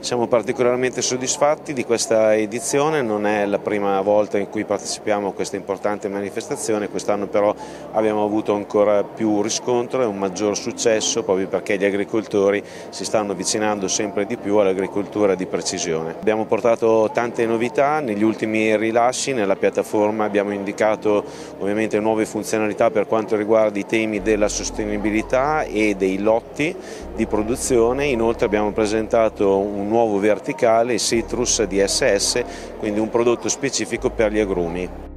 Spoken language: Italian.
Siamo particolarmente soddisfatti di questa edizione, non è la prima volta in cui partecipiamo a questa importante manifestazione, quest'anno però abbiamo avuto ancora più riscontro e un maggior successo proprio perché gli agricoltori si stanno avvicinando sempre di più all'agricoltura di precisione. Abbiamo portato tante novità, negli ultimi rilasci nella piattaforma abbiamo indicato ovviamente nuove funzionalità per quanto riguarda i temi della sostenibilità e dei lotti di produzione, inoltre abbiamo presentato un nuovo verticale Citrus DSS, quindi un prodotto specifico per gli agrumi.